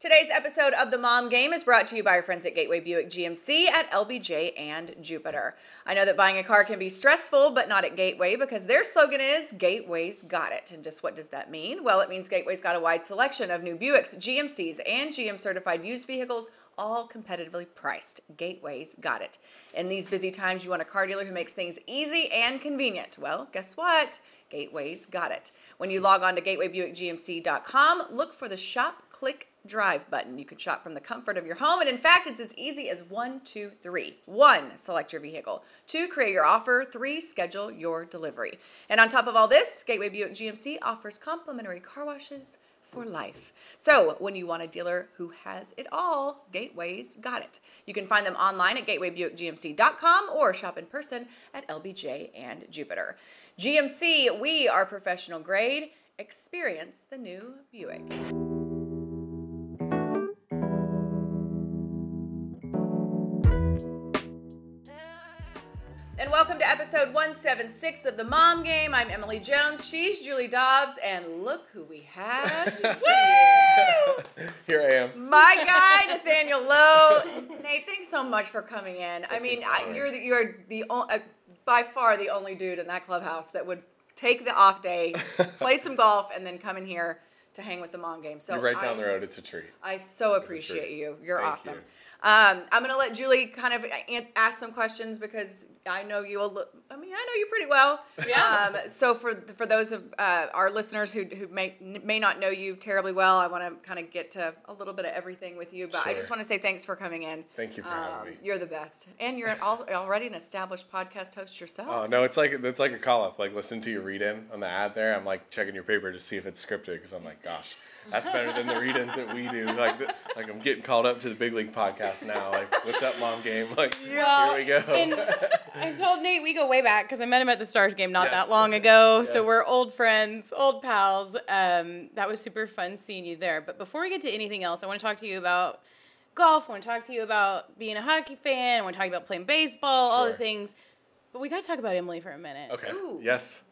Today's episode of The Mom Game is brought to you by our friends at Gateway Buick GMC at LBJ and Jupiter. I know that buying a car can be stressful, but not at Gateway because their slogan is Gateway's Got It. And just what does that mean? Well, it means Gateway's got a wide selection of new Buicks, GMCs, and GM certified used vehicles all competitively priced. Gateway's got it. In these busy times, you want a car dealer who makes things easy and convenient. Well, guess what? Gateway's got it. When you log on to gatewaybuickgmc.com, look for the shop, click, drive button. You can shop from the comfort of your home. And in fact, it's as easy as one, two, three. One, select your vehicle. Two, create your offer. Three, schedule your delivery. And on top of all this, Gateway Buick GMC offers complimentary car washes for life. So, when you want a dealer who has it all, Gateway's got it. You can find them online at gatewaybuickgmc.com or shop in person at LBJ and Jupiter. GMC, we are professional grade. Experience the new Buick. Welcome to episode 176 of the Mom Game. I'm Emily Jones. She's Julie Dobbs. And look who we have. Woo! Here I am. My guy, Nathaniel Lowe. Nate, thanks so much for coming in. I mean, I, you're the, you're the uh, by far the only dude in that clubhouse that would take the off day, play some golf, and then come in here to hang with the Mom Game. So You're right down I the road. It's a treat. I so appreciate you. You're Thank awesome. you. Um, I'm gonna let Julie kind of ask some questions because I know you. A li- I mean, I know you pretty well. Yeah. Um, so for for those of uh, our listeners who who may may not know you terribly well, I want to kind of get to a little bit of everything with you. But I just want to say thanks for coming in. Thank you for having me. You're the best, and you're al- already an established podcast host yourself. Oh no, it's like it's like a call up. Like listen to your read in on the ad there. I'm like checking your paper to see if it's scripted because I'm like, gosh, that's better than the read ins that we do. Like like I'm getting called up to the big league podcast now. Like what's up, mom game? Like Well, here we go. and I told Nate we go way back because I met him at the Stars game not Yes. that long ago. So we're old friends, old pals. Um, that was super fun seeing you there. But before we get to anything else, I want to talk to you about golf. I want to talk to you about being a hockey fan. I want to talk about playing baseball, all the things. But we got to talk about Emily for a minute. okay. Ooh. Yes.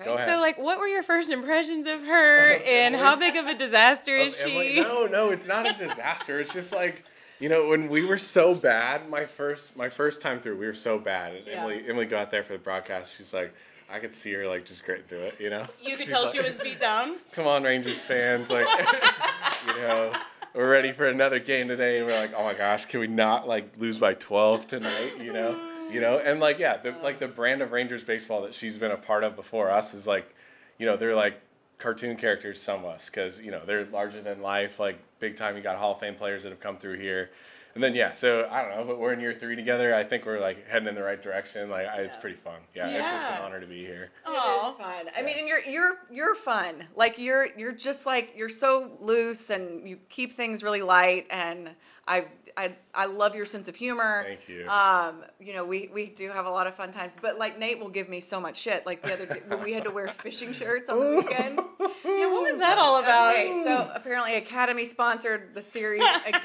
Okay. So, like, what were your first impressions of her, and how big of a disaster is Emily- she? No, no, it's not a disaster. It's just like you know when we were so bad. My first my first time through, we were so bad. And Yeah. Emily Emily got there for the broadcast. She's like. I could see her like just gritting through it, you know. You could She's tell like- she was beat down. come on Rangers fans, like you know, we're ready for another game today, and we're like, oh my gosh, can we not like lose by twelve tonight? You know, you know, and like yeah, the, like the oh. brand of Rangers baseball that she's been a part of before us is like, you know, they're like cartoon characters, some of us, because you know they're larger than life, like big time. You got Hall of Fame players that have come through here. And then yeah, so I don't know, but we're in year three together. I think we're like heading in the right direction. Like I, it's pretty fun. Yeah, It's, it's an honor to be here. It Aw. is fun. I mean, and you're you're you're fun. Like you're you're just like you're so loose and you keep things really light. And I I I love your sense of humor. Thank you. Um, you know, we we do have a lot of fun times. But like Nate will give me so much shit. Like the other day when we had to wear fishing shirts on the weekend. Yeah, what was that all about? Okay, so apparently Academy sponsored the series. again.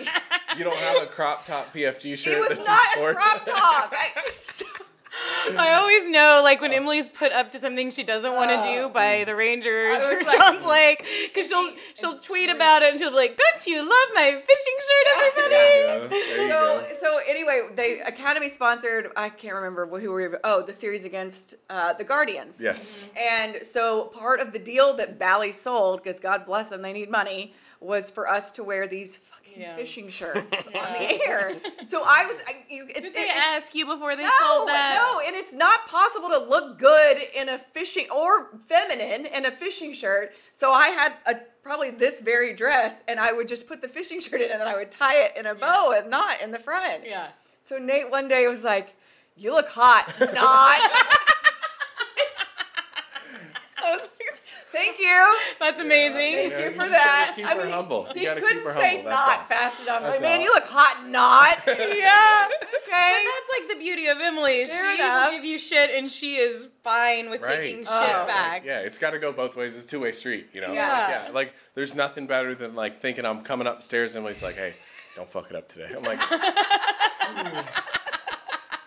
You don't have a crop top PFG shirt. it was not a crop top. I, so- I always know, like when Emily's put up to something she doesn't want to do by the Rangers or was like- John Blake, because she'll she'll tweet screw- about it and she'll be like, "Don't you love my fishing shirt, everybody?" Yeah, there so go. so anyway, they Academy sponsored. I can't remember who were. Oh, the series against uh, the Guardians. Yes. And so part of the deal that Bally sold, because God bless them, they need money, was for us to wear these fucking Yeah. fishing shirts on the air. So I was, I, you, it's, Did they it's, ask you before they no, sold that? no, and it's not possible to look good in a fishing or feminine in a fishing shirt. So I had a probably this very dress, and I would just put the fishing shirt in, and then I would tie it in a bow and knot in the front. Yeah. So Nate one day was like, "You look hot, not." "Thank you." That's amazing. Thank know, you you for that. gotta keep I her mean, humble. You He gotta keep couldn't her say humble, that's not all. fast enough. That's like, man, you look hot, not. yeah. okay. But That's like the beauty of Emily. Fair she enough. will give you shit, and she is fine with Right. taking oh. shit Oh. back. Yeah, it's got to go both ways. It's a two way street, you know. Yeah. Like, yeah. Like there's nothing better than like thinking I'm coming upstairs and Emily's like, "Hey, don't fuck it up today." I'm like.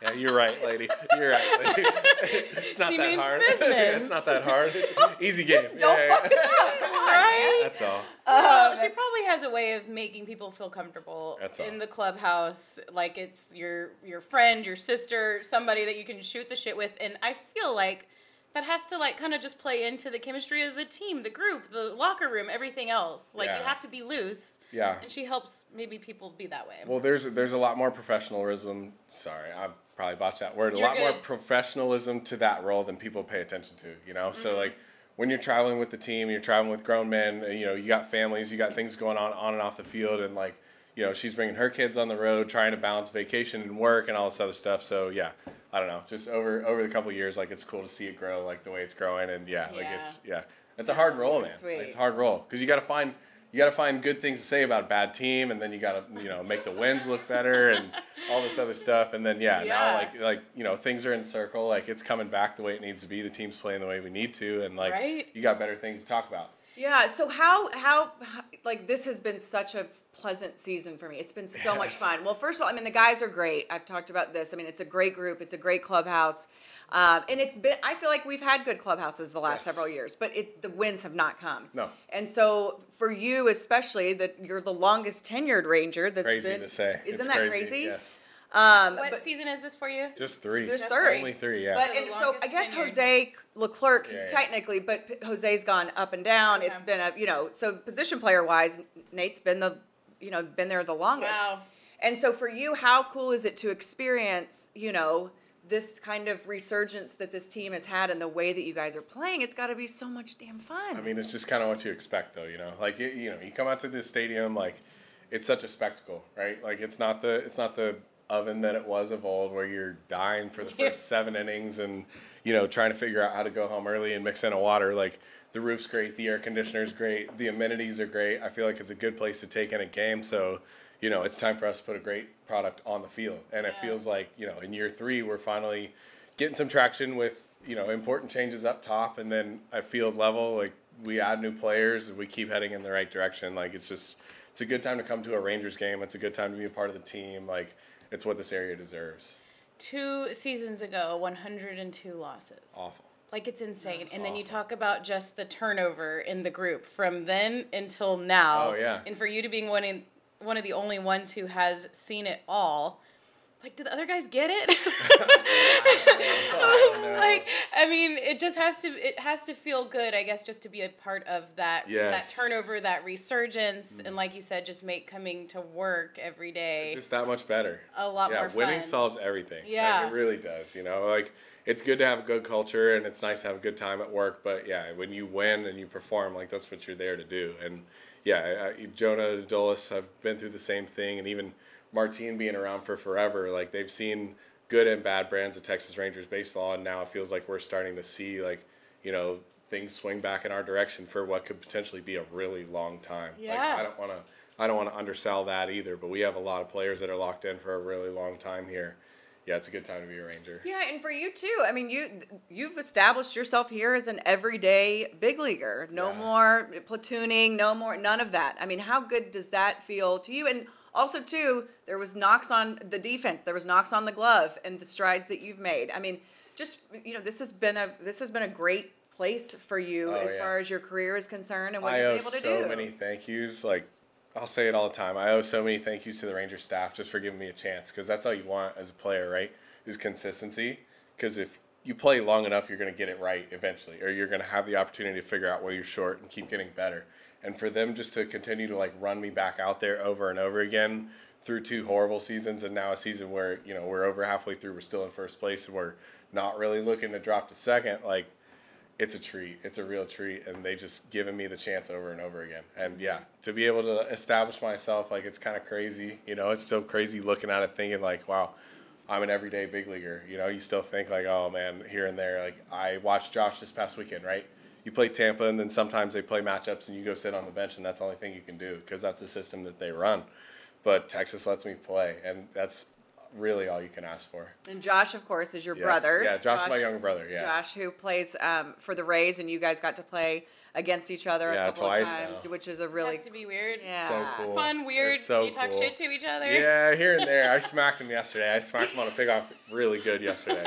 Yeah, you're right, lady. You're right, lady. it's not She that means hard. business. it's not that hard. It's easy game. Just don't Yeah, yeah. fuck it up. Right? That's all. Well, Um, she probably has a way of making people feel comfortable That's all. in the clubhouse, like it's your your friend, your sister, somebody that you can shoot the shit with. And I feel like that has to like kind of just play into the chemistry of the team, the group, the locker room, everything else. Like you have to be loose. Yeah. And she helps maybe people be that way. Well, there's there's a lot more professionalism. Sorry, I probably botched that word. A You're lot more professionalism to that role than people pay attention to. You know, Mm-hmm. so like when you're traveling with the team, you're traveling with grown men. You know, you got families, you got things going on on and off the field, and like you know, she's bringing her kids on the road, trying to balance vacation and work and all this other stuff. So yeah, I don't know. Just over over the couple of years, like it's cool to see it grow, like the way it's growing, and yeah, like Yeah. it's yeah, it's a hard role, man. Sweet. It's a hard role because you got to find you got to find good things to say about a bad team, and then you got to you know make the wins look better and all this other stuff, and then yeah, Yeah. now like like you know things are in circle, like it's coming back the way it needs to be. The team's playing the way we need to, and like Right. you got better things to talk about. Yeah. So how, how like this has been such a pleasant season for me. It's been so much fun. Well, first of all, I mean the guys are great. I've talked about this. I mean it's a great group. It's a great clubhouse, um, and it's been. I feel like we've had good clubhouses the last Yes. several years, but it the wins have not come. No. And so for you especially, that you're the longest tenured ranger. That's Crazy been, to say. Isn't It's that crazy? Yes. Um, what but- season is this for you? Just three. There's Just three. Only three. Yeah. But So and so I guess tenured. Jose Leclerc, he's Yeah, yeah. technically, but P- Jose's gone up and down. It's been a you know so position player wise, Nate's been the you know been there the longest. Wow. And so for you, how cool is it to experience you know this kind of resurgence that this team has had and the way that you guys are playing? It's got to be so much damn fun. I mean, it's just kind of what you expect, though. You know, like you, you know, you come out to this stadium, like it's such a spectacle, right? Like it's not the it's not the oven that it was of old, where you're dying for the first seven innings and you know trying to figure out how to go home early and mix in a water. Like the roof's great, the air conditioner's great, the amenities are great. I feel like it's a good place to take in a game. So you know, it's time for us to put a great product on the field, and it feels like you know in year three we're finally getting some traction with you know important changes up top and then at field level like we add new players and we keep heading in the right direction like it's just it's a good time to come to a rangers game it's a good time to be a part of the team like it's what this area deserves Two seasons ago, 102 losses. awful Like it's insane. And then you talk about just the turnover in the group from then until now. Oh, yeah. And for you to being one in, one of the only ones who has seen it all. Like, do the other guys get it? I like, I mean, it just has to. It has to feel good, I guess, just to be a part of that. Yes. That turnover, that resurgence, and mm-hmm. like you said, just make coming to work every day just that much better a lot yeah more Yeah, winning solves everything Like, Yeah. it really does you know like it's good to have a good culture and it's nice to have a good time at work but yeah when you win and you perform like that's what you're there to do and yeah I, jonah and Dulles have been through the same thing and even martine being around for forever like they've seen good and bad brands of texas rangers baseball and now it feels like we're starting to see like you know things swing back in our direction for what could potentially be a really long time like Yeah. i don't want to I don't want to undersell that either, but we have a lot of players that are locked in for a really long time here. Yeah, it's a good time to be a Ranger. Yeah, and for you too. I mean, you you've established yourself here as an everyday big leaguer. No Yeah. more platooning, no more none of that. I mean, how good does that feel to you? And also too, there was knocks on the defense. There was knocks on the glove and the strides that you've made. I mean, just you know, this has been a this has been a great place for you Oh, as yeah. far as your career is concerned and what I you've been able to so do. many thank yous. Like, I'll say it all the time. I owe so many thank yous to the Ranger staff just for giving me a chance because that's all you want as a player, right? Is consistency. Because if you play long enough, you're going to get it right eventually, or you're going to have the opportunity to figure out where you're short and keep getting better. And for them just to continue to like run me back out there over and over again through two horrible seasons and now a season where you know we're over halfway through, we're still in first place, and we're not really looking to drop to second, like it's a treat. It's a real treat, and they just given me the chance over and over again. And yeah, to be able to establish myself, like it's kind of crazy. You know, it's so crazy looking at it, thinking like, wow, I'm an everyday big leaguer. You know, you still think like, oh man, here and there. Like I watched Josh this past weekend, right? You play Tampa, and then sometimes they play matchups, and you go sit on the bench, and that's the only thing you can do because that's the system that they run. But Texas lets me play, and that's really all you can ask for. And Josh, of course, is your Yes. brother. Yeah, Josh, is my younger brother. Yeah. Josh, who plays um, for the Rays, and you guys got to play against each other Yeah, a couple twice of times, now. which is a really Has to be weird. Yeah. So cool. Fun, weird. It's so you talk cool. shit to each other. Yeah, here and there. I smacked him yesterday. I smacked him on a pick off really good yesterday.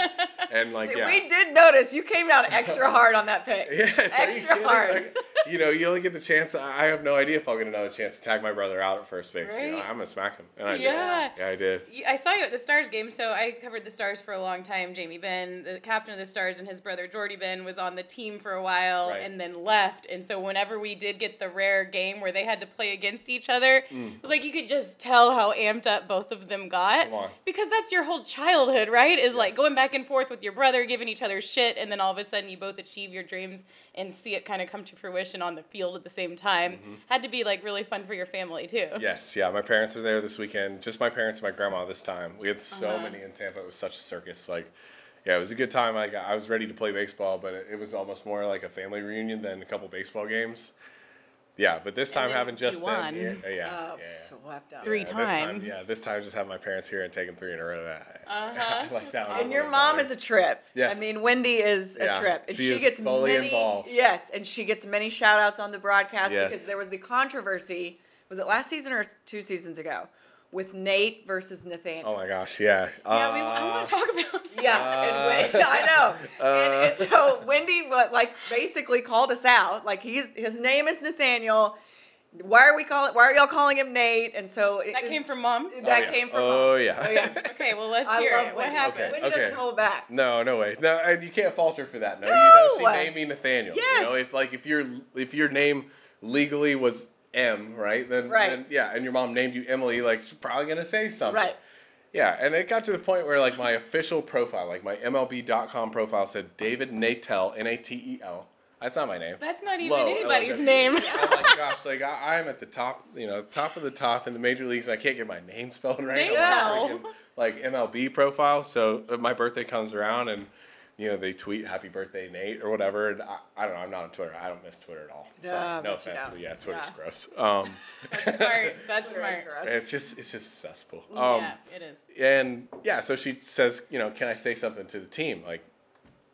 And like, yeah. We did notice you came down extra hard on that pick. Yes, are you extra hard. Like, you know, you only get the chance. I I have no idea if I'll get another chance to tag my brother out at first base. You know, I'm gonna smack him, and I Yeah. did. Yeah, I did. I saw you at the Stars game, so I covered the Stars for a long time. Jamie Benn, the captain of the Stars, and his brother Jordie Benn was on the team for a while Right. and then left. And so whenever we did get the rare game where they had to play against each other, Mm. it was like you could just tell how amped up both of them got. Because that's your whole childhood, right? Is like going back and forth with your brother, giving each other shit, and then all of a sudden you both achieve your dreams and see it kind of come to fruition on the field at the same time. Mm-hmm. Had to be like really fun for your family too. Yes, yeah. My parents were there this weekend. Just my parents and my grandma this time. We had so Uh-huh. many in Tampa. It was such a circus. Like, yeah, it was a good time. Like, I was ready to play baseball, but it, it was almost more like a family reunion than a couple baseball games. Yeah, but this time having just them won. here, uh, yeah, Oh, yeah, yeah. swept up. Three Yeah, this time- times. yeah, this time just have my parents here and taking three in a row. That Uh-huh. I like that one. And your mom better. is a trip. Yes. I mean, Wendy is a Yeah, trip. And she she, is gets fully many involved. Yes, and she gets many shout outs on the broadcast Yes. because there was the controversy, was it last season or two seasons ago? With Nate versus Nathaniel. Oh my gosh, yeah. Yeah, we, I Uh, want to talk about that. Yeah, Uh, and Wen- I know. and, uh. and so Wendy, what like basically called us out. Like he's his name is Nathaniel. Why are we calling? Why are y'all calling him Nate? And so it- That came from mom. that Oh, yeah. came from. Oh mom. yeah. Oh yeah. Okay, well let's I hear love it. What Wendy. happened? Okay. Wendy doesn't hold back. No, no way. No, and you can't falter for that. No, you know she No! named me Nathaniel. You know, Yes. if like if your if your name legally was M, right? Then, Right. then yeah, and your mom named you Emily, like she's probably gonna say something. Right. Yeah, and it got to the point where like my official profile, like my MLB.com profile said David Natel, N A T E L. That's not my name. That's not even Low, anybody's name. oh my gosh, like I, I'm at the top, you know, top of the top in the major leagues, and I can't get my name spelled right. on Natel. freaking, like MLB profile. So uh, my birthday comes around, and you know they tweet "Happy Birthday, Nate" or whatever. And I, I don't know. I'm not on Twitter. I don't miss Twitter at all. So Yeah, no you offense, but yeah, Twitter's Yeah. gross. Um, That's smart. That's smart. gross. it's just it's just a cesspool. Um, yeah, it is. and yeah, so she says, you know, can I say something to the team? Like,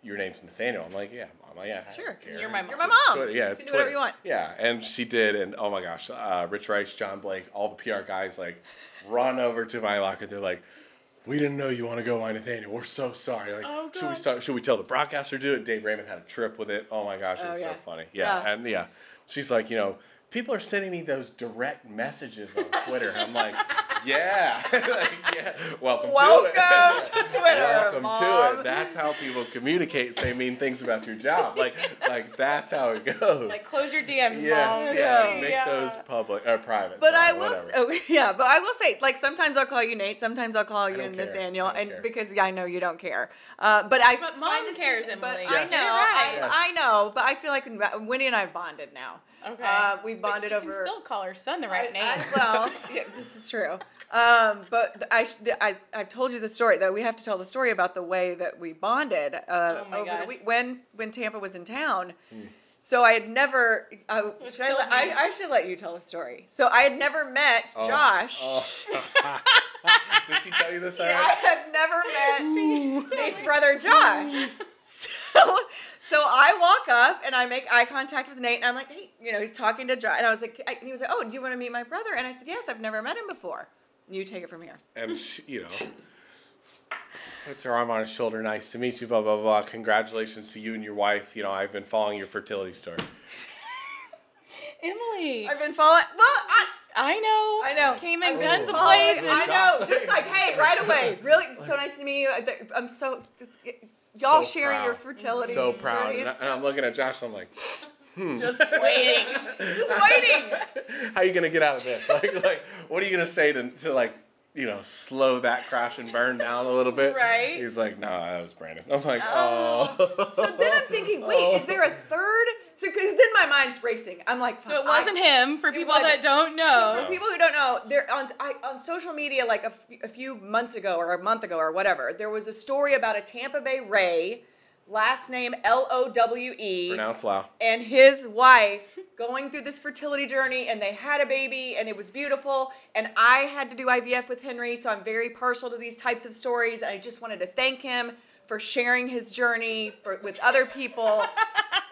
your name's Nathaniel. I'm like, yeah, mom, yeah. I Sure. You're my. You're my mom. Twitter. Yeah, You it's can do whatever Twitter. you want. Yeah, and she did, and oh my gosh, uh, Rich Rice, John Blake, all the PR guys like run over to my locker. They're like, we didn't know you want to go by Nathaniel. We're so sorry. Like, Oh, should we start? Should we tell the broadcaster to do it? Dave Raymond had a trip with it. Oh my gosh, it's Oh, was so funny. Yeah, Yeah. and yeah, she's like, you know, people are sending me those direct messages on Twitter. I'm like, yeah, like, yeah. Welcome, to Welcome it. to Twitter, Welcome Mom. to it. That's how people communicate, say mean things about your job. Like, like that's how it goes. Like close your DMs, yes, mom. yeah. Yeah. Make Yeah. those public or private. But sorry, I will, whatever. s- oh, yeah. But I will say, like sometimes I'll call you Nate, sometimes I'll call you. Nathaniel, and care. because yeah, I know you don't care. Uh, but I But Mom this- cares, But Emily. I Yes. know, right. I, Yes. I know. But I feel like Winnie and I bonded now. Okay. Uh, we But bonded you over. Can still call her son the right I- name. I- well, yeah, this is true. Um, but I, I, I've told you the story though. We have to tell the story about the way that we bonded uh, Oh my over the week when when Tampa was in town. Hmm. So I had never. I, should I, let- I. I should let you tell the story. So I had never met Oh. Josh. Oh. Did she tell you this I had never met Nate's brother Josh. So, so I walk up and I make eye contact with Nate, and I'm like, hey, you know, he's talking to Josh, and I was like, I, and he was like, oh, do you want to meet my brother? And I said, yes, I've never met him before. You take it from here. and she, you know, puts her arm on his shoulder. Nice to meet you. Blah blah blah. Congratulations to you and your wife. You know, I've been following your fertility story. Emily. I've been following. Well, I, I know. I know. Came in I've guns been a following- blazing. I know. Just like, hey, right away. Really, so nice to meet you. I'm so. Y'all So sharing your proud. fertility. So proud. journey And, I, am looking at Josh. I'm like, Hmm. Just waiting. Just waiting. how are you gonna get out of this? Like, like, what are you gonna say to, to like, you know, slow that crash and burn down a little bit? Right. He's like, no, that was Brandon. I'm like, oh. oh. So then I'm thinking, wait, is oh. there a third? So because then my mind's racing. I'm like, So it wasn't him. For people that don't know, For know, people who don't know, there on I, on social media, like a, f- a few months ago or a month ago or whatever, there was a story about a Tampa Bay Ray, last name L O W E, Pronounce loud. and his wife going through this fertility journey, and they had a baby, and it was beautiful. And I had to do IVF with Henry, so I'm very partial to these types of stories. I just wanted to thank him for sharing his journey for, with other people.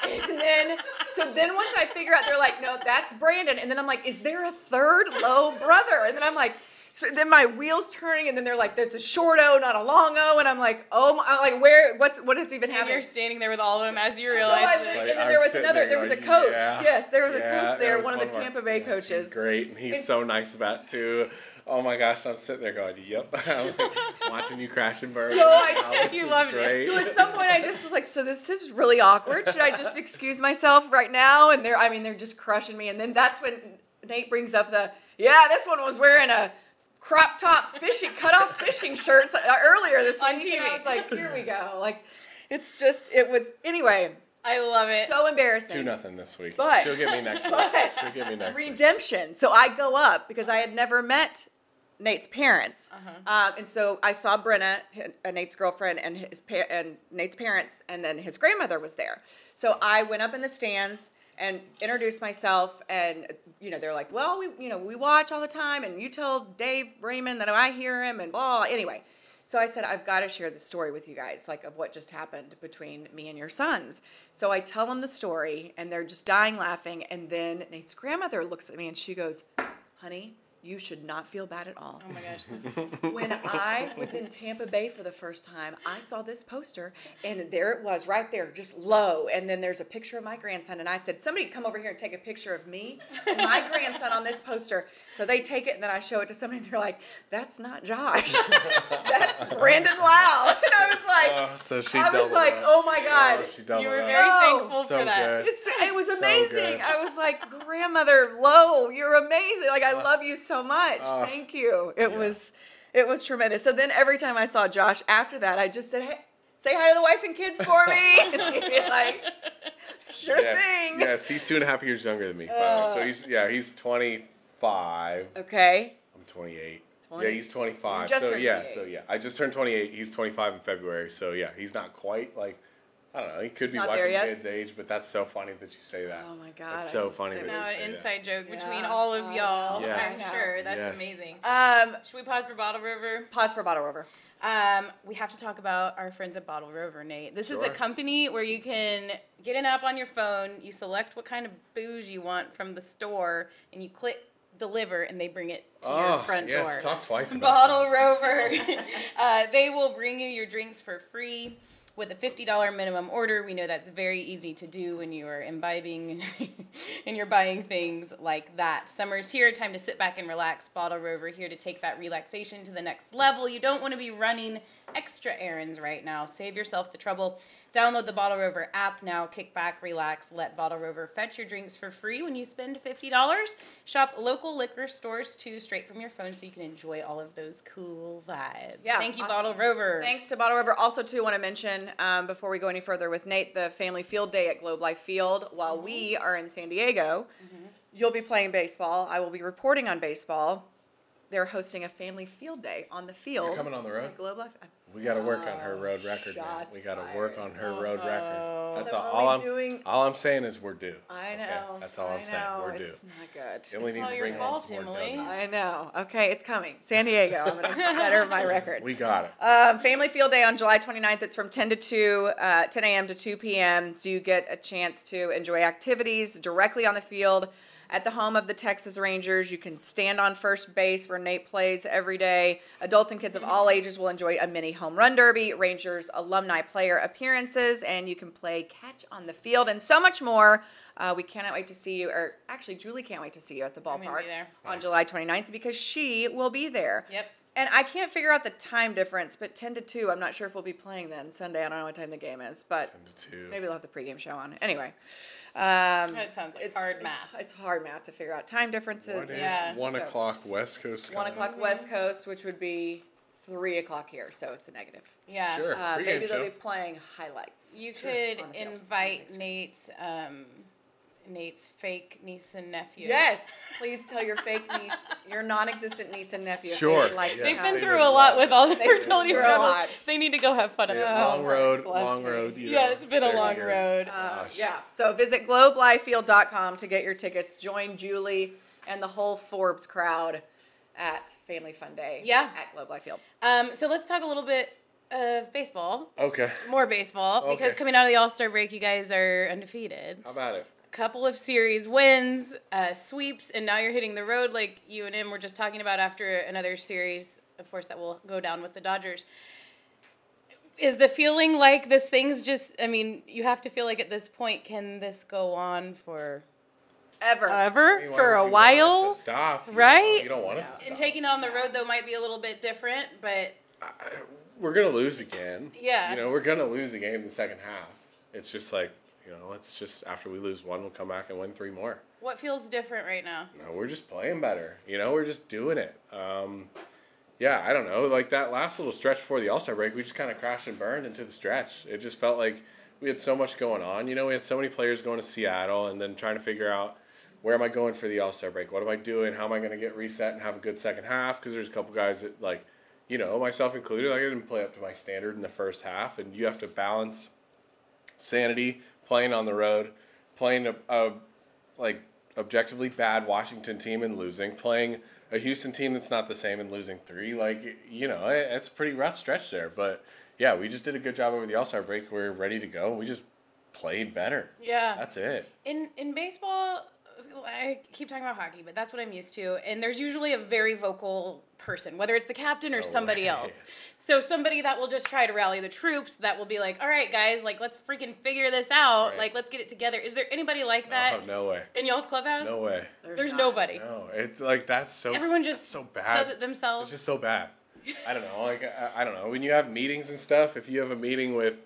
And then, so then once I figure out, they're like, no, that's Brandon. And then I'm like, is there a third Lowe brother? And then I'm like, so then my wheels turning, and then they're like, there's a short O, not a long O, and I'm like, oh my, I'm like where, what's, what is even happening? you're standing there with all of them as you So realize. I Like, and then I'm there was another, there there was a coach. yeah. Yes, there was a coach there, was one of the our- Tampa Bay yes, coaches. He's great, and he's And- so nice about it too. Oh my gosh, I'm sitting there going, "Yep." I'm watching you crash and burn. So I- Oh, You is loved it. So at some point, I just was like, "So this is really awkward. Should I just excuse myself right now?" And they're, I mean, they're just crushing me. And then that's when Nate brings up the, "Yeah, this one was wearing a crop top fishing, cut off fishing shirts uh, earlier this On week." And I was like, "Here we go." Like, it's just, it was anyway, I love it. so embarrassing. Two nothing this week. But- She'll get me next week. She'll get me next week. redemption. So I go up because I had never met Nate's parents, Uh-huh. um, and so I saw Brenna, h- uh, Nate's girlfriend, and his pa- and Nate's parents, and then his grandmother was there. So I went up in the stands and introduced myself, and you know they're like, "Well, we you know we watch all the time, and you tell Dave Raymond that I hear him, and blah." Anyway. So I said, I've got to share the story with you guys, like of what just happened between me and your sons. So I tell them the story, and they're just dying laughing. And then Nate's grandmother looks at me and she goes, Honey, you should not feel bad at all. oh my gosh. This, When I was in Tampa Bay for the first time, I saw this poster, and there it was right there, just Lowe. And then there's a picture of my grandson, and I said, Somebody come over here and take a picture of me and my grandson on this poster. So they take it, and then I show it to somebody, and they're like, That's not Josh. That's Brandon Lowe. And I was like, Oh, so she I was like, up. oh my oh, God. Oh, she you were up. very No. thankful So for that. good. It's, it was amazing. good. I was like, grandmother Lowe, you're amazing. Like I uh, love you so much. Uh, Thank you. It yeah. was it was tremendous. So then every time I saw Josh after that, I just said, Hey, say hi to the wife and kids for me. and he'd be like, sure yes, thing. Yes, he's two and a half years younger than me. by the way. Uh. so he's yeah, he's 25. Okay. I'm 28. 20? Yeah, he's 25. just so yeah, so yeah, I just turned 28. He's 25 in February. So yeah, he's not quite like I don't know. He could be Not wife and yet? kids age, but that's so funny that you say that. Oh my God. That's so just- funny it that now you an say that. inside joke between all of I y'all. know, Yes. I'm sure. That's Yes. amazing. Um Should we pause for Bottle Rover? pause for bottle rover. Um, we have to talk about our friends at Bottle Rover, Nate. This is a company where you can get an app on your phone, you select what kind of booze you want from the store, and you click deliver, and they bring it to your Oh, front yes, door. talk twice about Bottle that. Rover. uh, they will bring you your drinks for free with a $50 minimum order. We know that's very easy to do when you are imbibing and you're buying things like that. Summer's here, time to sit back and relax. Bottle Rover here to take that relaxation to the next level. You don't want to be running extra errands right now. Save yourself the trouble. Download the Bottle Rover app now. Kick back, relax. Let Bottle Rover fetch your drinks for free when you spend $50. Shop local liquor stores too, straight from your phone, so you can enjoy all of those cool vibes. Yeah, Thank you, awesome. Bottle Rover. Thanks to Bottle Rover. Also, too, want to mention um, before we go any further with Nate, the Family Field Day at Globe Life Field. While we are in San Diego, you'll be playing baseball. I will be reporting on baseball. They're hosting a Family Field Day on the field. coming on the road? Globe Life. We got to work on her Oh, road record. man. We got to work on her road Oh. record. That's all, all I'm doing- all I'm saying is we're due. I know. Okay? That's all I I'm saying. We're due. It's not good. Only It's needs to bring home fault, some more Emily. I know. Okay, it's coming. San Diego. I'm gonna better my record. We got it. Um, Family Field Day on July 29th. It's from 10 to 2, uh, 10 a.m. to 2 p.m. So you get a chance to enjoy activities directly on the field at the home of the Texas Rangers. You can stand on first base where Nate plays every day. Adults and kids of all ages will enjoy a mini home run derby, Rangers alumni player appearances, and you can play catch on the field and so much more. Uh, we cannot wait to see you, or actually, Julie can't wait to see you at the ballpark there. on Nice. July 29th because she will be there. Yep. And I can't figure out the time difference, but 10 to 2, I'm not sure if we'll be playing then. Sunday, I don't know what time the game is, but 10 to 2. maybe we'll have the pregame show on. Anyway. Um, That sounds like it's, hard it's- math. It's, hard math to figure out time differences. What is Yeah, one so- o'clock West Coast? 1 coming o'clock up? West Coast, which would be 3 o'clock here, so it's a negative. Yeah. Sure. Uh, maybe they'll show. be playing highlights. You Sure, could on the field. invite Nate's um, Nate's fake niece and nephew. Yes, please tell your fake niece, your non-existent niece and nephew. if they Sure, would like to yes. They've been They through a lot love with all the fertility through struggles. They need to go have fun. at Yeah, the long road, bless long me. road. You Yeah, know, it's been a long good. road. Uh, yeah. So visit globelifefield.com to get your tickets. Join Julie and the whole Forbes crowd at Family Fun Day. Yeah. At Globe Life Field. Um, so let's talk a little bit of baseball. Okay. More baseball because coming out of the All Star break, you guys are undefeated. How about it? Couple of series wins, uh, sweeps, and now you're hitting the road like you and him were just talking about after another series, of course, that will go down with the Dodgers. Is the feeling like this thing's just, I mean, you have to feel like at this point, can this go on for Ever. ever? I mean, For a you want it while? to stop. you know? right? You don't want it to stop. And taking on the road, though, might be a little bit different, but we're gonna lose again. Yeah. You know, we're gonna lose the game in the second half. It's just like, you know, let's just after we lose one, we'll come back and win three more. what feels different right now? No, we're just playing better. You know, we're just doing it. Um, yeah, I don't know. Like that last little stretch before the All Star break, we just kind of crashed and burned into the stretch. It just felt like we had so much going on. You know, we had so many players going to Seattle and then trying to figure out where am I going for the All Star break? What am I doing? How am I going to get reset and have a good second half? Because there's a couple guys that, like, you know, myself included, like, I didn't play up to my standard in the first half. And you have to balance sanity, playing on the road, playing a, a like objectively bad Washington team and losing, playing a Houston team that's not the same and losing three. Like you know, it, it's a pretty rough stretch there. But yeah, we just did a good job over the All Star break. We're ready to go. We just played better. Yeah. That's it. in in baseball i keep talking about hockey but that's what i'm used to and there's usually a very vocal person whether it's the captain or No somebody way. else so somebody that will just try to rally the troops that will be like all right guys like let's freaking figure this out Right. like let's get it together is there anybody like oh, that Oh no way. in y'all's clubhouse No way. there's, not. nobody No, it's like that's so. everyone that's just so bad. does it themselves It's just so bad. I don't know. Like I, I don't know. When you have meetings and stuff, if you have a meeting with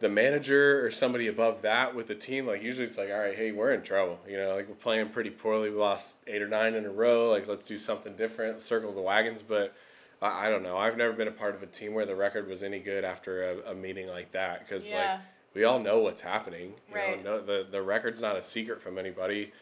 the manager or somebody above that with the team, like usually it's like, all right, hey, we're in trouble. You know, like we're playing pretty poorly. We lost eight or nine in a row. Like let's do something different. Circle the wagons. But I, I don't know. I've never been a part of a team where the record was any good after a, a meeting like that because Yeah. like we all know what's happening. You Right. know, no, the the record's not a secret from anybody.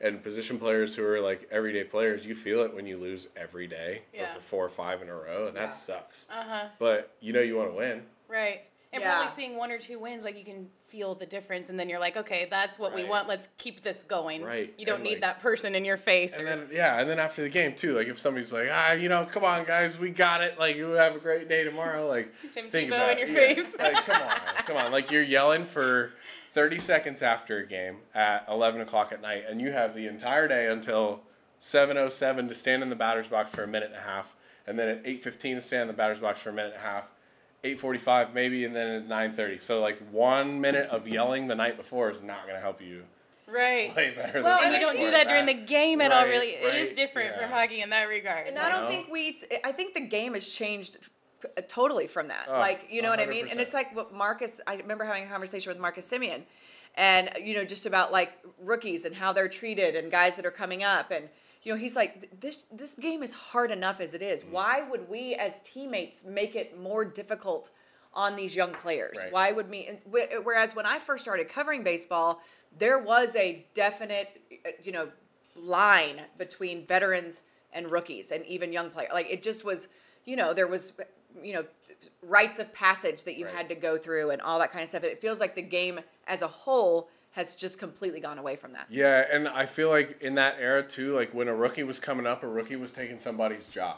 And position players who are like everyday players, you feel it when you lose every day or Yeah. for four or five in a row, and Yeah. that sucks. uh-huh But you know you want to win. right and Yeah. probably seeing one or two wins like you can feel the difference and then you're like okay that's what we want let's keep this going Right. you don't And, need like- that person in your face And or then yeah, and then after the game too, like if somebody's like, ah, you know, come on guys, we got it. Like you have a great day tomorrow. Like Tim think Tebow about in it. your Yeah. face. Like come on, come on. Like you're yelling for thirty seconds after a game at eleven o'clock at night, and you have the entire day until seven oh seven to stand in the batter's box for a minute and a half, and then at eight fifteen to stand in the batter's box for a minute and a half. 8:45 maybe and then at 9:30. So like 1 minute of yelling the night before is not going to help you right play better Well, than and I you don't do that during the game at all. really it is different yeah. from hockey in that regard And I don't know? think we. I think the game has changed totally from that. Oh, like, you know what I mean? And it's like what Marcus. I remember having a conversation with Marcus Semien, and you know, just about like rookies and how they're treated, and guys that are coming up, and you know, he's like, this this game is hard enough as it is. Mm. Why would we as teammates make it more difficult? On these young players, Right. why would me? Whereas when I first started covering baseball, there was a definite, uh, you know, line between veterans and rookies and even young players. Like it just was, you know, there was, you know, rites of passage that you Right. had to go through and all that kind of stuff. It feels like the game as a whole has just completely gone away from that. Yeah, and I feel like in that era too, like when a rookie was coming up, a rookie was taking somebody's job,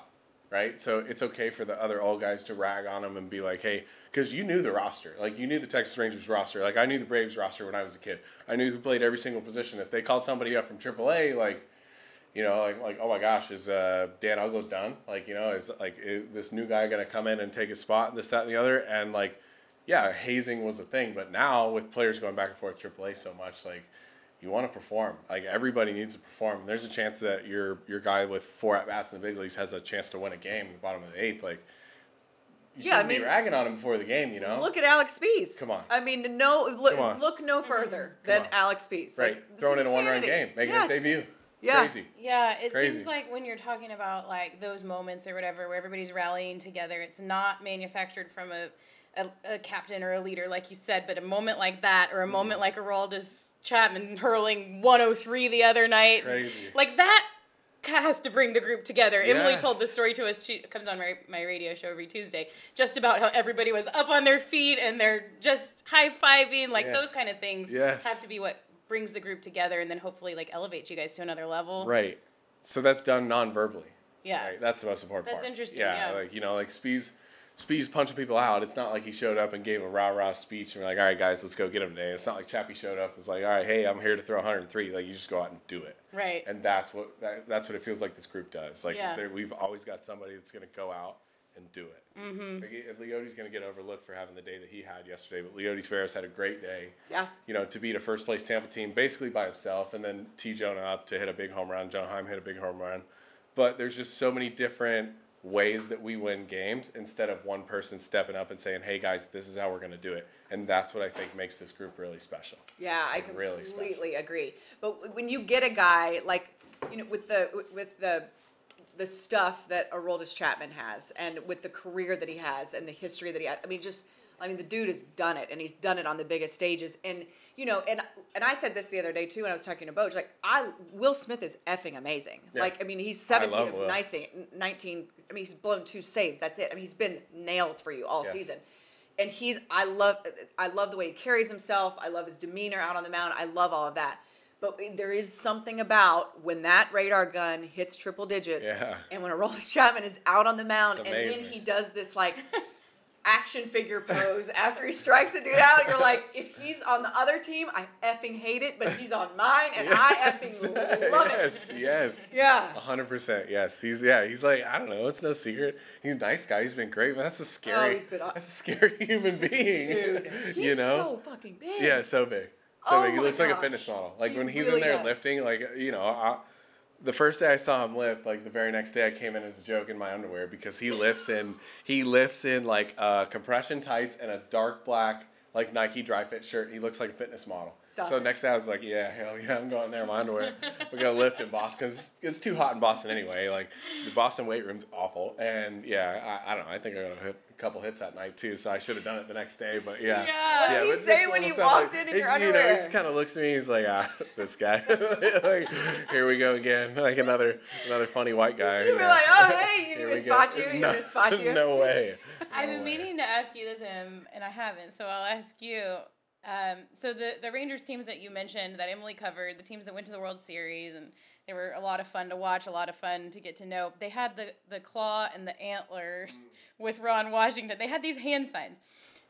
right? So it's okay for the other old guys to rag on them and be like, hey, because you knew the roster. Like you knew the Texas Rangers roster. Like I knew the Braves roster when I was a kid. I knew who played every single position. If they called somebody up from AAA, like, you know, like, like oh my gosh, is uh, Dan Uggla done? Like, you know, is like is this new guy going to come in and take his spot and this, that, and the other? And like, yeah, hazing was a thing, but now with players going back and forth AAA so much, like you want to perform. Like everybody needs to perform. There's a chance that your your guy with four at bats in the big leagues has a chance to win a game in the bottom of the eighth. Like you Yeah, I shouldn't mean- be ragging on him before the game, you know? Look at Alex Speas. Come on. I mean, no, look, Come on. look no further than on. Alex Speas. right, Like, throwing it's in a one run game, making Yes. his debut. Yeah. Crazy. Yeah, it Crazy. seems like when you're talking about like those moments or whatever where everybody's rallying together, it's not manufactured from a, a, a captain or a leader, like you said, but a moment like that or a moment mm. like Aroldis Chapman hurling 103 the other night. Crazy. Like that has to bring the group together. Emily told the story to us. She comes on my, my radio show every Tuesday, just about how everybody was up on their feet and they're just high fiving. Like Yes. those kind of things Yes. have to be what brings the group together and then hopefully like elevates you guys to another level. Right. So that's done non verbally. Yeah. Right. That's the most important That's part. That's interesting, yeah. Like, you know, like Spees Speed's punching people out. It's not like he showed up and gave a rah rah speech and we're like, all right, guys, let's go get him today. It's not like Chappie showed up. and was like, all right, hey, I'm here to throw 103. Like you just go out and do it. Right. And that's what that, that's what it feels like this group does. Like Yeah. there, we've always got somebody that's gonna go out and do it. Mm-hmm. Like, if Leody's gonna get overlooked for having the day that he had yesterday, but Leody Taveras had a great day. Yeah. You know, to beat a first place Tampa team basically by himself, and then T Jonah up to hit a big home run. Jonah Heim hit a big home run. But there's just so many different ways that we win games instead of one person stepping up and saying, "Hey guys, this is how we're gonna do it." And that's what I think makes this group really special. Yeah, I Like, really completely agree. But when you get a guy like, you know, with the with the the stuff that Aroldis Chapman has, and with the career that he has, and the history that he has, I mean, just, I mean, the dude has done it, and he's done it on the biggest stages, and you know, and and I said this the other day too when I was talking to Boach, like I Will Smith is effing amazing. Yeah. Like, I mean, he's seventeen of 19, 19 I mean, he's blown two saves. That's it. I mean, he's been nails for you all Yes. season and he's I love I love the way he carries himself. I love his demeanor out on the mound. I love all of that. But there is something about when that radar gun hits triple digits, Yeah. and when a Aroldis Chapman is out on the mound, and then he does this like action figure pose after he strikes a dude out. You're like, if he's on the other team, I effing hate it, but he's on mine, and I effing love yes, it. yes. Yes, yeah. Hundred percent, yes. He's yeah. He's like I don't know. It's no secret. He's a nice guy. He's been great, but that's a scary. Oh, he's been that's a scary human being. Dude, he's you know. so fucking big. yeah, so big. So Oh big. He oh my looks like a gosh. fitness model. Like He when he's really in there does. lifting, like you know. I, the first day I saw him lift, like the very next day, I came in as a joke in my underwear because he lifts in he lifts in like uh, compression tights and a dark black like Nike dry fit shirt. He looks like a fitness model. Stop so it. next day I was like, yeah, hell yeah, I'm going there in my underwear. We're gonna lift in Boston because it's too hot in Boston anyway. Like the Boston weight room's awful, and yeah, I, I don't know. I think I got a, hit, a couple hits that night too, so I should have done it the next day. But yeah, Yeah. What did he say when you stuff walked in in your it's, You know, he just kind of looks at me. He's like, ah, this guy. like, here we go again. Like another another funny white guy. You were yeah. like, oh hey, you need to spot you. You no, need to spot you. No way. I've been meaning to ask you this, and I haven't, so I'll ask you. Um, so the the Rangers teams that you mentioned that Emily covered, the teams that went to the World Series, and they were a lot of fun to watch, a lot of fun to get to know. They had the the claw and the antlers Mm. with Ron Washington. They had these hand signs.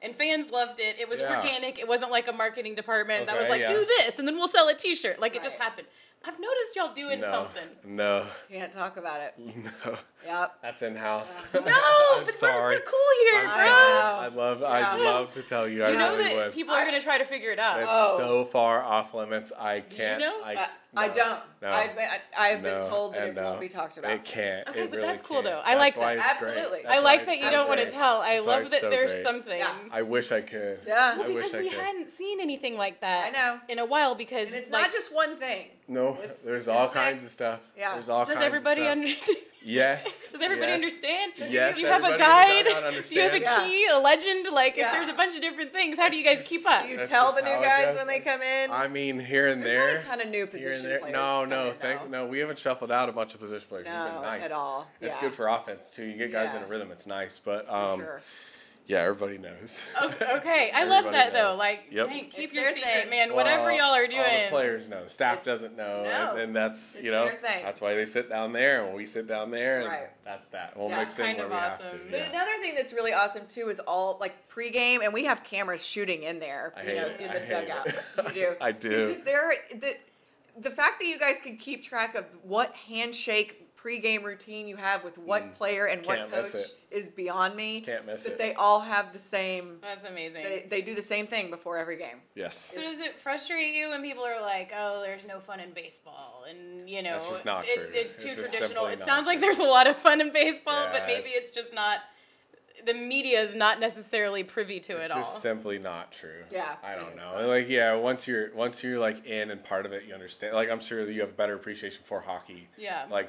And fans loved it. It was Yeah. organic. It wasn't like a marketing department that was like, yeah. do this and then we'll sell a t shirt. Like it just happened. I've noticed y'all doing no, something. No, Can't talk about it. no. Yep. That's in house. Uh-huh. No, I'm but we're, sorry. we're cool here, I'm bro. sorry. I'd love. Yeah. I'd love to tell you. I You know really that would. people are I- gonna try to figure it out. It's Oh. so far off limits. I can't. know? I, uh, I, I don't. No. I've been, I, I've been told that and it won't be talked about. It can't. Okay, it but really that's cool, can't. though. I That's like that. Absolutely. I like that you so don't want to tell. I That's love that so there's great. something. Yeah. I wish I could. Yeah. Well, I wish because I we could. hadn't seen anything like that I know. in a while because And it's like, not just one thing. No, It's- there's all it's kinds of stuff. Yeah. There's all does kinds everybody of stuff. understand? Yes. Does everybody yes. understand? Yes, Do you have a guide? does not Do you have a understand. Yeah. key, a legend? Like, Yeah. if there's a bunch of different things, how do you guys keep up? You That's tell the new guys when they come in. I mean, here and There's there. not a ton of new here and position there. players. No, no, thank though. no. We haven't shuffled out a bunch of position players. It's No, been nice. at all. It's Yeah. good for offense too. You get guys in a rhythm. It's nice, but For um, sure. Yeah, everybody knows. Oh, okay, I love Everybody that though. Like, Yep. hey, keep It's your secret, thing. man. Whatever y'all are doing, All doing. the players know. Staff It's- doesn't know, no. and, and that's It's you know that's why they sit down there, and we sit down there, and Right. that's that. We'll Yeah. mix in Kind where of we have awesome. to. But yeah. another thing that's really awesome too is all like pregame, and we have cameras shooting in there. I you hate know, it. in I the hate dugout. it. You do. I do. Because there, the the fact that you guys can keep track of what handshake pregame routine you have with what player and what Mm. Can't miss coach is beyond me. Can't miss that it. they all have the same. That's amazing. They, they do the same thing before every game. Yes. So does it frustrate you when people are like, "Oh, there's no fun in baseball," and you know, That's just not it's true. it's It's too just traditional. It not sounds like there's a lot of fun in baseball, Yeah, but maybe it's- it's just not. The media is not necessarily privy to It's it all. It's just simply not true. Yeah, I don't know. fun. Like yeah, once you're once you're like in and part of it, you understand. Like I'm sure you have a better appreciation for hockey. Yeah. Like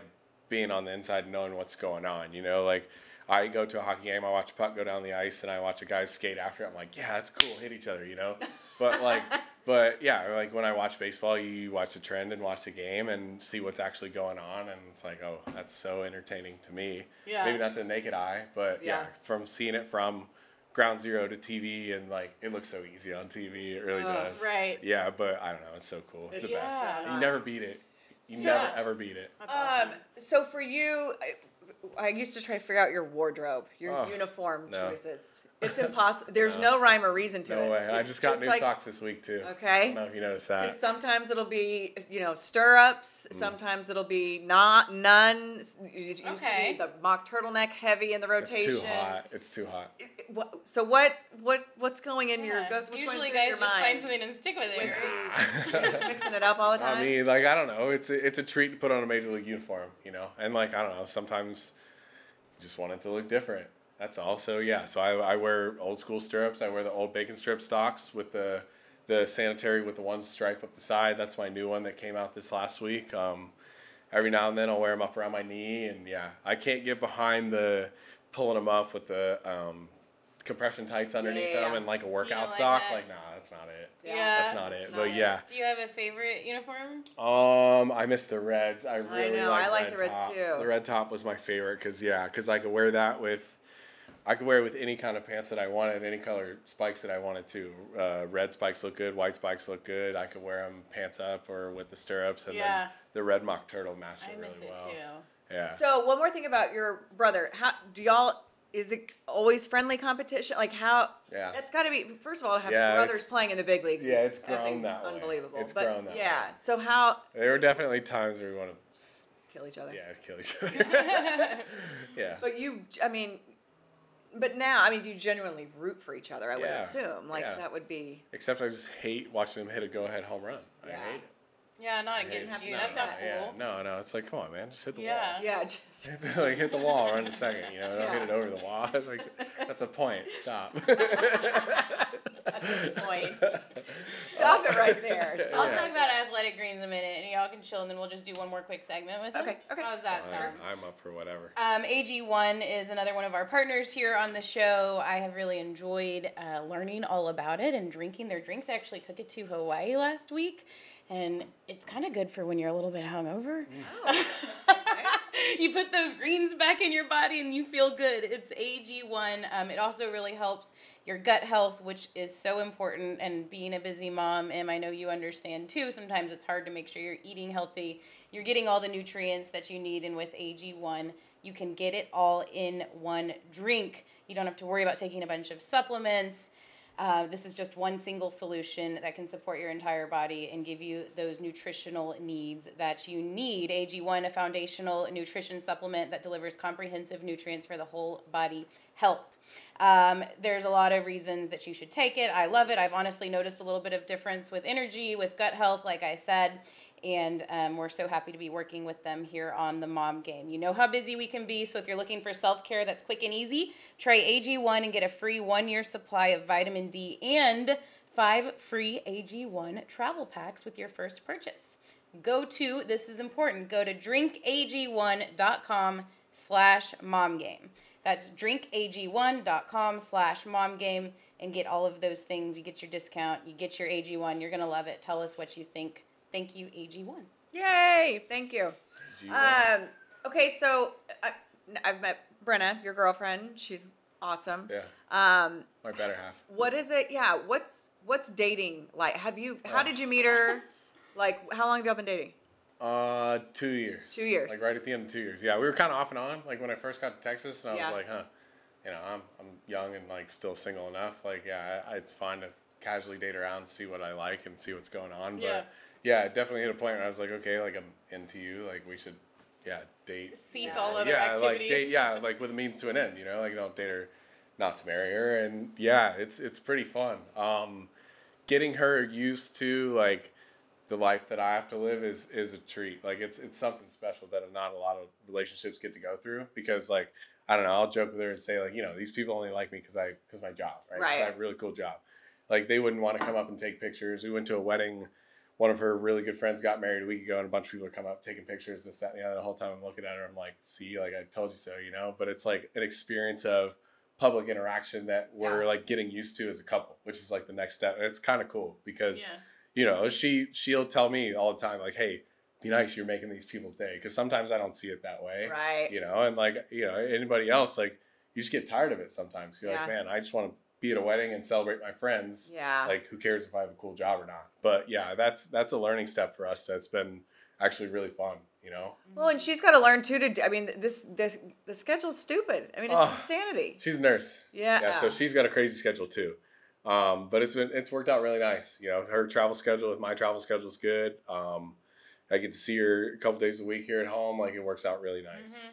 being on the inside, and knowing what's going on. You know, like I go to a hockey game, I watch a puck go down the ice, and I watch a guys skate after. it. I'm like, yeah, that's cool. Hit each other, you know. But like, but yeah, like when I watch baseball, you watch the trend and watch the game and see what's actually going on, and it's like, oh, that's so entertaining to me. Yeah. Maybe not to the naked eye, but yeah, Yeah. from seeing it from ground zero to TV and like it looks so easy on TV. It really Oh, does. right. Yeah, but I don't know. It's so cool. It's, It's the best. Yeah. You never beat it. You So- never ever beat it. Um, awesome. so for you, I- I used to try to figure out your wardrobe, your Oh, uniform no. choices. It's impossible. There's no. rhyme or reason to it. No way. I just got new like- socks this week too. Okay. I don't know if you noticed that. 'cause Sometimes it'll be, you know, stirrups. Mm. Sometimes it'll be not none. It used Okay. to be the mock turtleneck heavy in the It's rotation. too hot. It's too hot. It- it- what- So what what what's going in your Yeah. what's Usually, through guys your just mind find something and stick with it. with right? these? You're just mixing it up all the time. I mean, like I don't know. It's a, it's a treat to put on a major league uniform, you know. And like I don't know. Sometimes you just want it to look different. That's all. So yeah. So I, I wear old school stirrups. I wear the old bacon strip stocks with the the sanitary with the one stripe up the side. That's my new one that came out this last week. Um, every now and then I'll wear them up around my knee, and yeah, I can't get behind the pulling them up with the um, compression tights underneath yeah, them yeah. and like a workout like sock. that? Like nah, that's not it. Yeah. That's not That's it. not but it. yeah. Do you have a favorite uniform? Um, I miss the reds. I really know, like I like red the reds top. too. The red top was my favorite because yeah, because I could wear that with, I could wear it with any kind of pants that I wanted, any color spikes that I wanted to. Uh, red spikes look good. White spikes look good. I could wear them pants up or with the stirrups, and Yeah. then the red mock turtle matched I it miss really it well. too. Yeah. So one more thing about your brother. How do y'all? Is it always friendly competition? Like how? Yeah. It's got to be. First of all, to have Yeah, brothers playing in the big leagues. yeah, it's grown that way. unbelievable. It's but grown that yeah. way. So how there were definitely times where we want to, kill each other? yeah, kill each other. yeah. But you, I mean, but now, I mean, you genuinely root for each other. I would Yeah, assume, like yeah. that would be. Except I just hate watching them hit a go-ahead home run. I hate it. Yeah, not I hate against you. That's no, not yeah. cool. No, no, it's like, come on, man, just hit the Yeah. wall. Yeah, just like hit the wall, in a second. You know, don't hit it over the wall. It's like that's a point. Stop. That's a point. stop it right there. Stop I'll Yeah. talk about athletic greens a minute, and y'all can chill, and then we'll just do one more quick segment with it. Okay, okay. How's that I'm, sound? I'm up for whatever. Um, AG1 is another one of our partners here on the show. I have really enjoyed uh, learning all about it and drinking their drinks. I actually took it to Hawaii last week, and it's kind of good for when you're a little bit hungover. you put those greens back in your body and you feel good. It's AG1. Um, it also really helps your gut health, which is so important. And being a busy mom, Em, I know you understand too. Sometimes it's hard to make sure you're eating healthy, you're getting all the nutrients that you need. And with AG1, you can get it all in one drink. You don't have to worry about taking a bunch of supplements. Uh, this is just one single solution that can support your entire body and give you those nutritional needs that you need. AG1, a foundational nutrition supplement that delivers comprehensive nutrients for the whole body health. Um, there's a lot of reasons that you should take it. I love it. I've honestly noticed a little bit of difference with energy, with gut health, like I said. And um, we're so happy to be working with them here on the Mom Game. You know how busy we can be, so if you're looking for self care that's quick and easy, try AG1 and get a free one year supply of vitamin D and five free AG1 travel packs with your first purchase. Go to, this is important, go to drinkag1.com slash momgame. That's drinkag1.com slash momgame and get all of those things. You get your discount, you get your AG1. You're going to love it. Tell us what you think. Thank you, AG1. Yay! Thank you. Gee, Um, okay, so I, I've met Brenna, your girlfriend. She's awesome. yeah, Um, my better half. what is it? Yeah, what's what's dating like? Have you? How Oh. did you meet her? Like, how long have y'all been dating? Uh, two years. Two years. Like right at the end of two years. Yeah, we were kind of off and on. Like when I first got to Texas, and I Yeah. was like, huh, you know, I'm I'm young and like still single enough. Like, yeah, I, it's fine to casually date around, see what I like, and see what's going on. But Yeah. Yeah, it definitely hit a point where I was like, okay, like I'm into you. Like we should, yeah, date. Cease Yeah. all other yeah, activities. like date. Yeah, like with a means to an end. You know, like don't date her, not to marry her. And yeah, it's it's pretty fun. Um, getting her used to like the life that I have to live is is a treat. Like it's it's something special that not a lot of relationships get to go through because like I don't know. I'll joke with her and say like you know these people only like me because I because my job right. 'Cause Right. I have a really cool job. Like they wouldn't want to come up and take pictures. We went to a wedding. One of her really good friends got married a week ago, and a bunch of people are coming up taking pictures. This, that, and the other. The whole time I'm looking at her, I'm like, "See, like I told you so," you know. But it's like an experience of public interaction that we're Yeah. like getting used to as a couple, which is like the next step. And it's kind of cool because Yeah. you know she she'll tell me all the time like, "Hey, be nice. You're making these people's day." Because sometimes I don't see it that way, Right. you know. And like you know anybody else, like you just get tired of it sometimes. You're like, man, I just want to be at a wedding and celebrate my friends Yeah. like who cares if I have a cool job or not. But yeah, that's that's a learning step for us that's been actually really fun. You know, Well, and she's got to learn too to. I mean, this this the schedule's stupid. I mean, it's insanity. she's a nurse. Yeah. Yeah, so she's got a crazy schedule too. Um, but it's been it's worked out really nice. You know, her travel schedule with my travel schedule is good. Um, I get to see her a couple days a week here at home. Like it works out really nice.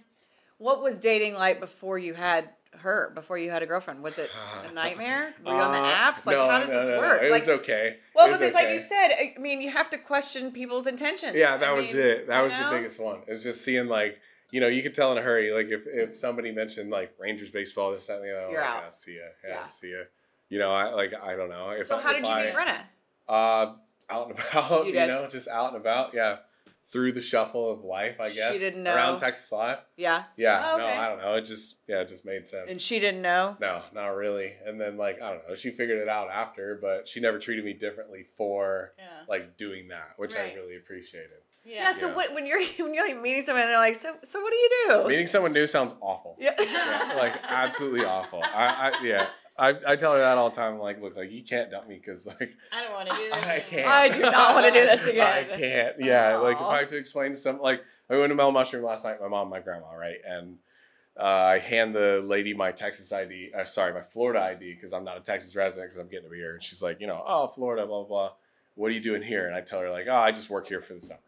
What was dating like before you had her? Before you had a girlfriend? Was it a nightmare? Were you on the Uh, apps? Like, no, how does no, this no, work? It like, was okay. well, because like you said, I mean, you have to question people's intentions. Yeah, that I was mean, it. That was know? the biggest one. It was just seeing like you know you could tell in a hurry like if, if somebody mentioned like Rangers baseball this that and the other You're like, out. yeah, see ya yeah, Yeah. see ya you know I like I don't know if So how if did you I, meet Brenna? uh out and about You you, know just out and about yeah through the shuffle of life I guess. She guess didn't know. around Texas Live Yeah. yeah Oh, no. I don't know it just yeah it just made sense And she didn't know. no, not really. And then like I don't know, she figured it out after, but she never treated me differently for Yeah. like doing that, which Right. I really appreciated. Yeah. so Yeah. what, when you're when you're like meeting someone, and they're like, so so what do you do? Meeting someone new sounds awful. yeah. Yeah, like absolutely awful. I, I yeah. I, I tell her that all the time. I'm Like, look, like you can't dump me because like I don't want to do this. I anymore. can't. I do not wanna do this again. I can't. Yeah, like if I have to explain to some, like I went to Mellow Mushroom last night. My mom, and my grandma, right, and uh, I hand the lady my Texas ID. Uh, sorry, my Florida ID because I'm not a Texas resident because I'm getting to be here. And she's like, you know, oh Florida, blah blah blah. What are you doing here? And I tell her like, oh, I just work here for the summer.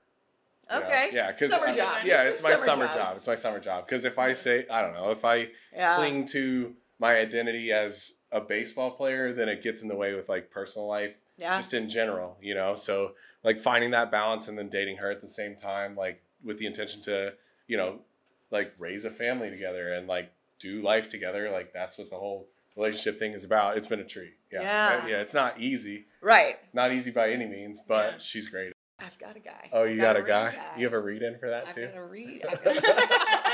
You know? Okay. Yeah, because Summer job. Yeah, Just a it's my summer summer job. job. It's my summer job. Because if I say, I don't know, if I Yeah. cling to my identity as a baseball player, then it gets in the way with like personal life, Yeah. just in general, you know. So like finding that balance and then dating her at the same time, like with the intention to, you know, like raise a family together and like do life together. Like that's what the whole relationship thing is about. It's been a treat. Yeah. Yeah. Yeah. It's not easy, Right. not easy by any means, but Yeah. she's great. I've got a guy. Oh, you got a read guy? You have a read in for that too? I've too? got a read. I've got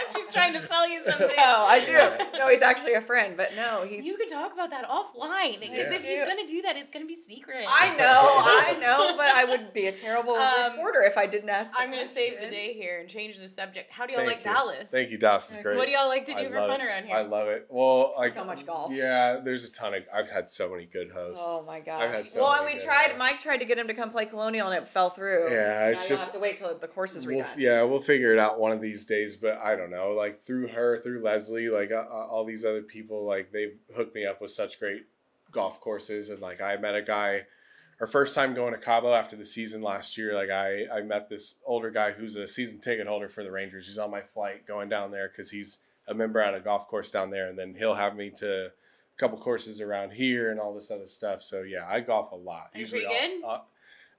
She's trying to sell you something. no, I do. No, he's actually a friend, but no, he's. You could talk about that offline because Yeah. if he's gonna do that, it's gonna be secret. I know, I know, but I would be a terrible Um, reporter if I didn't ask. I'm gonna save the day here and change the subject. How do y'all Thank like you. Dallas? Thank you, Dallas is great. What do y'all like to do I for fun it. around here? I love it. Well, like So much golf. Yeah, there's a ton of. I've had so many good hosts. Oh my gosh. I've had so well, and we good tried. hosts. Mike tried to get him to come play Colonial, and it fell through. Yeah, it's just- have to wait till the course is We'll, yeah, we'll figure it out one of these days. But I don't know. Like through her, through Leslie, like uh, uh, all these other people, like they've hooked me up with such great golf courses. And like I met a guy, our first time going to Cabo after the season last year. Like I, I met this older guy who's a season ticket holder for the Rangers. He's on my flight going down there because he's a member at a golf course down there, and then he'll have me to. a Couple courses around here and all this other stuff. So yeah, I golf a lot. Pretty good? Uh,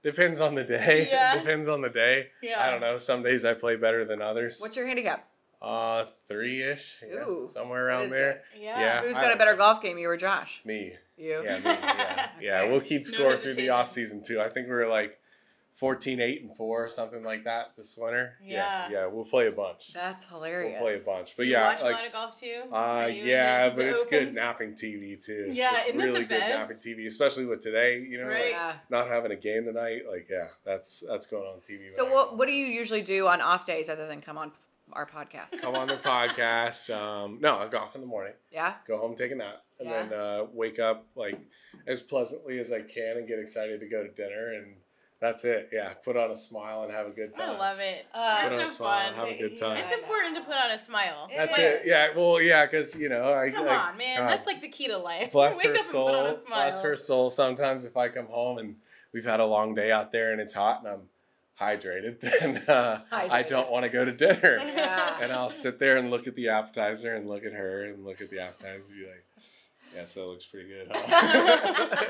depends on the day. Yeah. depends on the day. Yeah. I don't know. Some days I play better than others. What's your handicap? Uh, three ish. Ooh, somewhere that around is there. Yeah. Yeah. Who's I got a better know. golf game, you or Josh? Me. You. Yeah, me. Yeah. yeah. We'll keep No score through the off season too. I think we were like 14, 8, and 4 or something like that this winter. Yeah. Yeah. We'll play a bunch. That's hilarious. We'll play a bunch. But Do you yeah, watch a like lot of golf too? uh, Are you in yeah, but the it's open? good napping TV too. Yeah, it's isn't it the really good best? napping TV, especially with today. You know, Right. like, Yeah. not having a game tonight. Like, yeah, that's that's going on TV. So what what do you usually do on off days other than come on our podcast? come on the podcast. Um, no, I golf in the morning. Yeah. go home, take a nap, and Yeah. then uh, wake up like as pleasantly as I can and get excited to go to dinner. And that's it. Yeah, put on a smile and have a good time. I love it. Uh, Put on You're a smile, fun. have a good time. It's important to put on a smile. That's it. Yeah. Well, yeah, because you know, I Come like, on, man. God, That's like the key to life. bless Wake her up soul. and put on a smile. Bless her soul. Sometimes if I come home and we've had a long day out there and it's hot and I'm hydrated, then uh, I don't want to go to dinner. Yeah. and I'll sit there and look at the appetizer and look at her and look at the appetizer and be like, yeah, so it looks pretty good. Huh?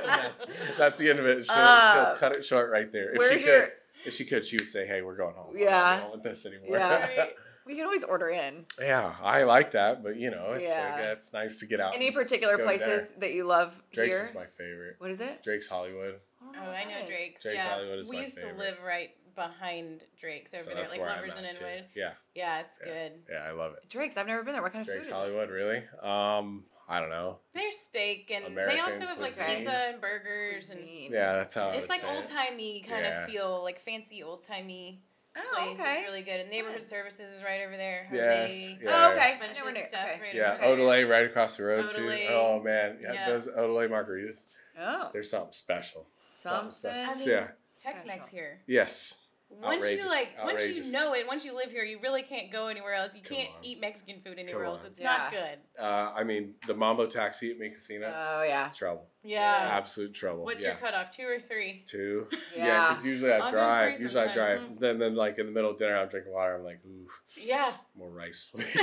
That's, that's the end of it. She'll, Uh, she'll cut it short right there. If Where's she your? could, if she could, she would say, "Hey, we're going home. Yeah, I'm Yeah. not dealing with this anymore." Yeah. Right. We can always order in. Yeah, I like that, but you know, it's Yeah. like, it's nice to get out. Any particular places that you love Drake's here? is my favorite. what is it? Drake's Hollywood. Oh, I know Nice. Drake's. Drake's yeah. Hollywood is we my used to live right behind Drake's over so there, that's like where Lovers I'm and at too. Inwood. Yeah, Yeah, it's Yeah. good. yeah, I love it. Drake's. I've never been there. What kind of Drake's food is Hollywood, really? Um, I don't know. There's steak and American they also have like cuisine. pizza and burgers it? and Yeah, that's how I it's would like old timey kind Yeah. of feel, like fancy old timey Oh, place. okay. It's really good. And neighborhood Good. services is right over there. Yes, Jose. yeah. Oh, okay. I Bunch of knew. stuff Okay. right Yeah, over there. Odelay right across the road Odelay. too. Oh man, yeah, Yeah. those Odelay margaritas. Oh, There's something special. something. special. I mean, yeah. Tex-Mex here. Yes. Once you like, once you know it, once you live here, you really can't go anywhere else. You Come can't on. eat Mexican food anywhere Come else. on. It's Yeah. not good. Uh, I mean, the Mambo taxi at Mi Cocina. Oh yeah. it's trouble. Yeah. Absolute trouble. What's yeah. your cutoff? Two or three? Two. Yeah. Yeah, because usually I drive. three Usually I sometimes. drive. Then, then, like in the middle of dinner, I'm drinking water. I'm like, ooh, Yeah. more rice, please.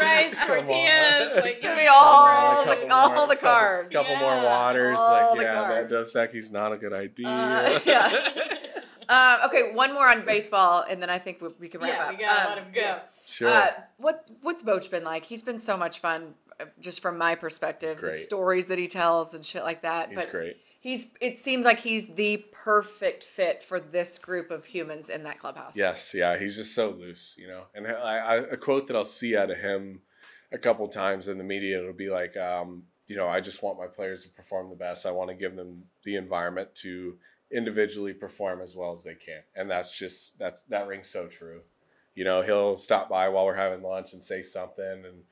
Rice, tortillas, like, Give me all A couple the all more- the couple- carbs. Couple more Yeah. waters. All like, the yeah, that carbs. Dos Equis not a good idea. Uh, yeah. Um, okay, one more on baseball, and then I think we, we can wrap Yeah, up. we gotta Um, let him go. yes. sure. Uh, what what's Boch been like? He's been so much fun, uh, just from my perspective. The great. stories that he tells and shit like that. He's but great. He's. It seems like he's the perfect fit for this group of humans in that clubhouse. Yes, yeah, he's just so loose, you know. And I, I, a quote that I'll see out of him a couple times in the media, it'll be like, um, you know, I just want my players to perform the best. I want to give them the environment to individually perform as well as they can, and that's just that's that rings so true. You know, he'll stop by while we're having lunch and say something, and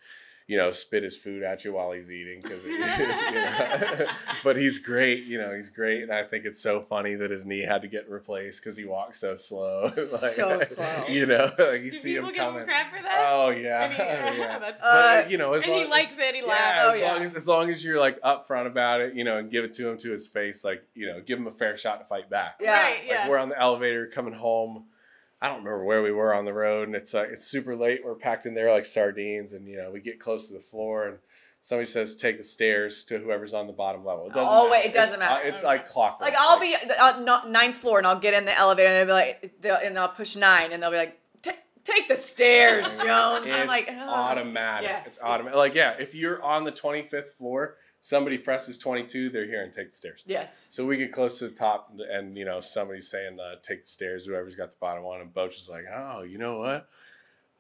you know, spit his food at you while he's eating because, you know, but he's great. You know, he's great, and I think it's so funny that his knee had to get replaced because he walks so slow. So slow. You know, like you Do see him people give him crap for that? Oh yeah, he- yeah. That's Uh, But, you know, as and long he likes it. He yeah, laughs. Oh, as yeah. long as as long as you're like upfront about it, you know, and give it to him to his face, like you know, give him a fair shot to fight back. Yeah. Right, Like yeah. we're on the elevator coming home. I don't remember where we were on the road, and it's like it's super late. We're packed in there like sardines, and you know we get close to the floor, and somebody says take the stairs to whoever's on the bottom level. It doesn't. Oh, matter. wait, it doesn't It's- matter. uh, It's like clockwork. Like I'll be uh, ninth floor and I'll get in the elevator and they'll be like, they'll, and they'll push nine and they'll be like, "Ta- take the stairs, Jones. It's I'm like, "Oh." automatic. Yes, it's automatic. Like yeah, if you're on the 25th floor, somebody presses 22, they're here and take the stairs. Yes. So we get close to the top, and you know somebody's saying uh, take the stairs. Whoever's got the bottom one, and Boch is like, oh, you know what?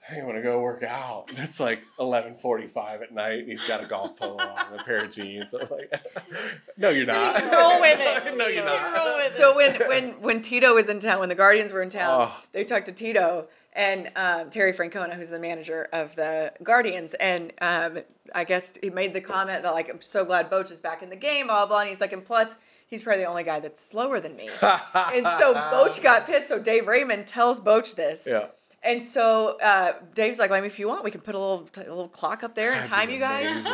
I think I'm gonna go work out. It's like 11:45 at night, and he's got a golf polo on, and a pair of jeans. I'm like, no, you're not. Roll with it. no, you're not. Roll with it. So when when when Tito was in town, when the Guardians were in town, Oh. they talked to Tito and um, Terry Francona, who's the manager of the Guardians, and um, I guess he made the comment that like I'm so glad Boch is back in the game, blah blah. And he's like, and plus he's probably the only guy that's slower than me. and so Boch got pissed. So Dave Raymond tells Boch this. Yeah. And so uh, Dave's like, well, I mean, if you want, we can put a little a little clock up there and time you guys.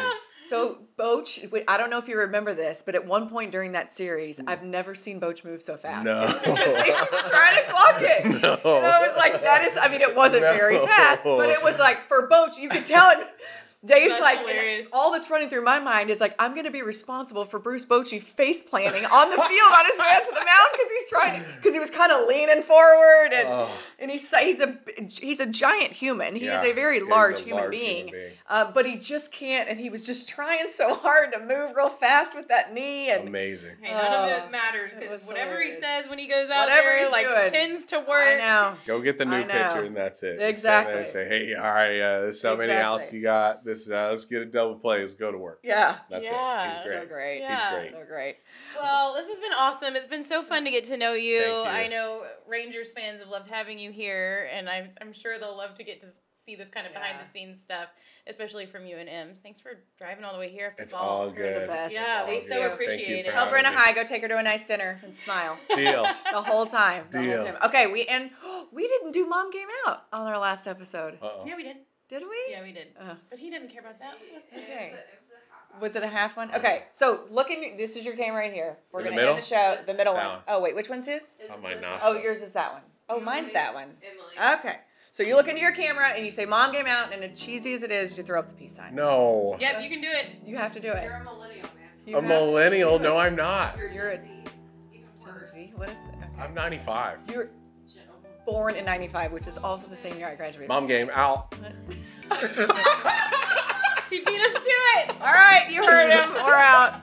So Boch, wait, I don't know if you remember this, but at one point during that series, I've never seen Boch move so fast. No. because he was trying to clock it. No. And I was like, that is. I mean, it wasn't very fast, but it was like for Boch, you could tell it. Dave's That's like, all that's running through my mind is like, I'm going to be responsible for Bruce Bochy face planting on the field on his way up to the mound because he's trying to, because he was kind of leaning forward and Oh. and he's he's a he's a giant human. He Yeah. is a very He's a large, human, large being. human being. Uh, but he just can't, and he was just trying so hard to move real fast with that knee and. Amazing. Hey, none of Oh, it matters it because was whatever he says when he goes out Whatever there, like doing. tends to I work. know. Go get the new I pitcher, and that's it. Just stand there Exactly. say, hey, all right, uh, there's so many outs you got. This, uh, let's get a double play. Let's go to work. Yeah. That's Yeah. it. He's great. So great. Yeah. He's great. So great. Well, this has been awesome. It's been so fun to get to know you. Thank you. I know Rangers fans have loved having you here, and I'm, I'm sure they'll love to get to see this kind of behind the scenes stuff, especially from you and Em. Thanks for driving all the way here. after It's the all You're the good. best. Yeah, It's we all so good. Appreciate for it. Tell having Brenna me. hi. Go take her to a nice dinner and smile Deal. the whole time. The Deal. whole time. Okay, we and we didn't do mom game out on our last episode, Uh-oh. Yeah, we did. did we? Yeah, we did. Oh, But he didn't care about that. okay. Was it a half one? Uh-huh. Okay, so look in. This is your game right here. We're In gonna middle? end the show. The middle That one. one. Oh wait, which one's his? I might not. Oh, yours is that one. Oh, mine's that one. Emily. Okay. So you look into your camera and you say "Mom game out," and as cheesy as it is, you throw up the peace sign. No. Yep, you can do it. You have to do it. You're a millennial, man. You A millennial? No, I'm not. You're, you're a Z. Even worse. What is that? Okay. I'm 95. You're born in '95, which is also the same year I graduated. Mom game out. He beat us to it. All right, you heard him. We're out.